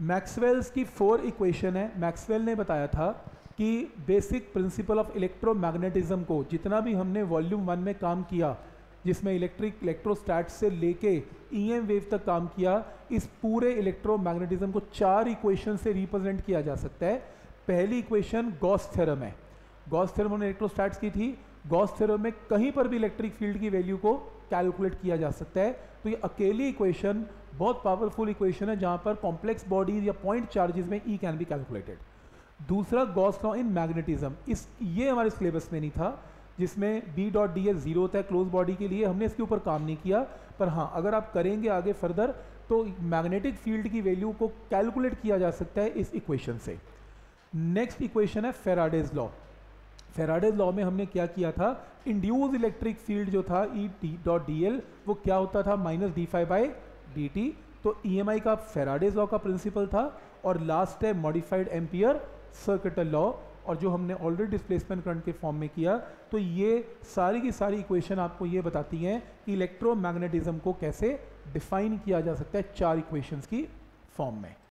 Maxwell's की four equation है। Maxwell ने बताया था कि बेसिक प्रिंसिपल ऑफ़ इलेक्ट्रोमैग्नेटिज्म को जितना भी हमने वॉल्यूम वन में काम किया, जिसमें इलेक्ट्रिक इलेक्ट्रोस्टैट से लेके ईएम वेव तक काम किया, इस पूरे इलेक्ट्रोमैग्नेटिज्म को चार इक्वेशन से रिप्रेजेंट किया जा सकता है। पहली इक्वेशन गॉस थ्योरम है। गॉस थ्योरम उन्होंने इलेक्ट्रोस्टैट्स की थी। गॉस थ्योरम में कहीं पर भी इलेक्ट्रिक फ़ील्ड की वैल्यू को कैलकुलेट किया जा सकता है। तो ये अकेली इक्वेशन, बहुत पावरफुल इक्वेशन है, जहाँ पर कॉम्प्लेक्स बॉडीज या पॉइंट चार्जेस में ई कैन बी कैलकुलेटेड दूसरा, गॉस लॉ इन मैग्नेटिज्म। इस, ये हमारे सिलेबस में नहीं था, जिसमें B dot D S zero होता है क्लोज बॉडी के लिए। हमने इसके ऊपर काम नहीं किया, पर हाँ अगर आप करेंगे आगे फर्दर तो मैग्नेटिक फ़ील्ड की वैल्यू को कैलकुलेट किया जा सकता है इस इक्वेशन से। नेक्स्ट इक्वेशन है फेराडेज लॉ फेराडेज लॉ में हमने क्या किया था? इंड्यूज इलेक्ट्रिक फ़ील्ड जो था E T dot D L वो क्या होता था? Minus D phi by D T तो ई एम आई का फेराडेज लॉ का प्रिंसिपल था और लास्ट है मॉडिफाइड एम्पियर सर्किटल लॉ और जो हमने ऑलरेडी डिस्प्लेसमेंट करंट के फॉर्म में किया। तो ये सारी की सारी इक्वेशन आपको ये बताती हैं कि इलेक्ट्रोमैग्नेटिज्म को कैसे डिफाइन किया जा सकता है चार इक्वेशंस की फॉर्म में।